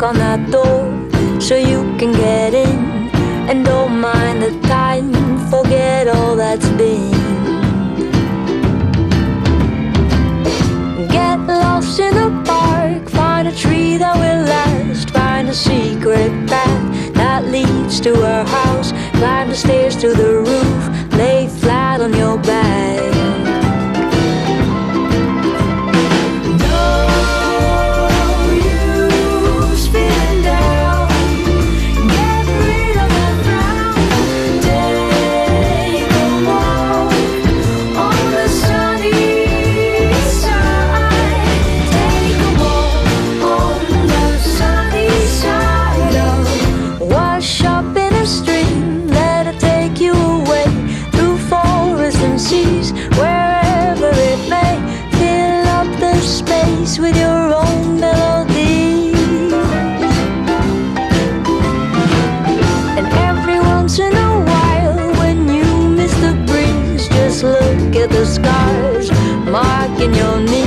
knock on that door so you can get in. And don't mind the time, forget all that's been. Get lost in the park, find a tree that will last, find a secret path that leads to our house, climb the stairs to the taking your knee.